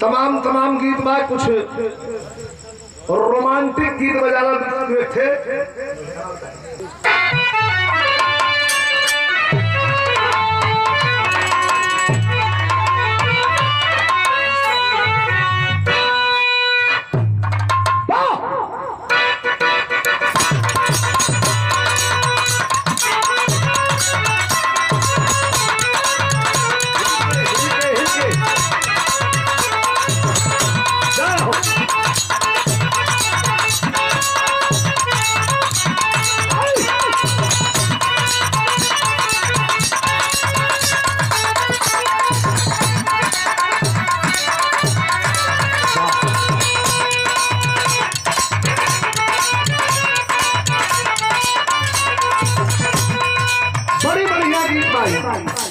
तमाम तमाम गीत में कुछ रोमांटिक गीत बजाना थे।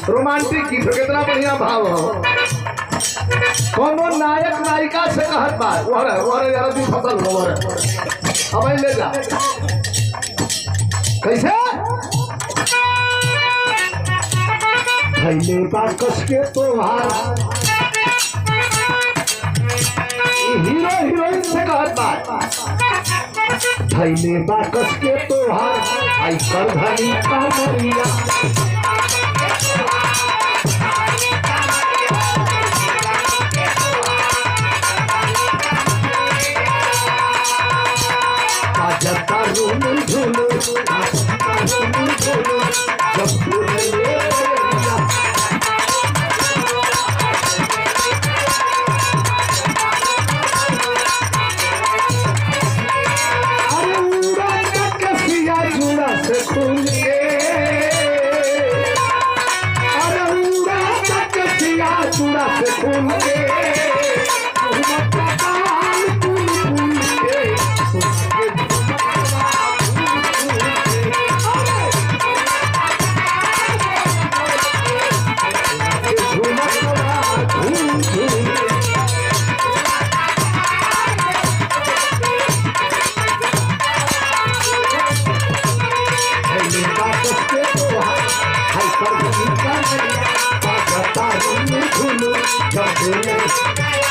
रोमांटिक गीत, कितना बढ़िया भाव हो। कोनो नायक नायिका से कहत बा? ओरे ओरे यार भी फ़सल हो ओरे अब ले जा। कैसे? थैले बा कस के तोहार हीरो, हीरोइन से कहत बा। थैले बा कस के तोहार आई कर धनी कामरिया आजता हाय कर